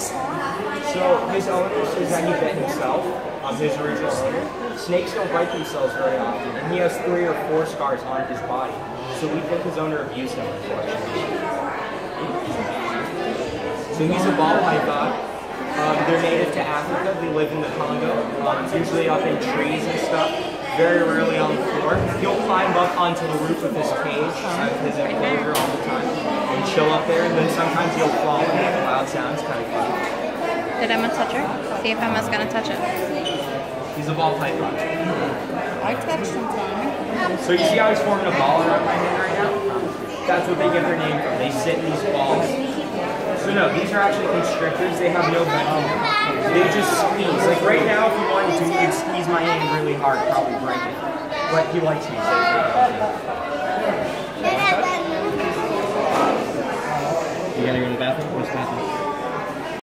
So his owner says that he bit himself, on his original owner. Snakes don't bite themselves very often, and he has three or four scars on his body. So we think his owner abused him, unfortunately. So he's a ball python. Um, they're native to Africa. They live in the Congo. Um, usually up in trees and stuff. Very rarely on the floor. He'll climb up onto the roof of his cage, uh, his enclosure all the time, and chill up there. And then sometimes he'll fall and make loud sounds. Kind. Did Emma touch her? See if Emma's gonna touch it. He's a ball python. I touched some time. So you see how he's forming a ball around my hand right now? That's what they get their name from. They sit in these balls. So no, these are actually constrictors. They have no venom. They just squeeze. Like right now, if you wanted to, you could squeeze my hand really hard, probably break it. But he likes me, so he's not gonna do it. You gotta go to the bathroom? Where's the bathroom?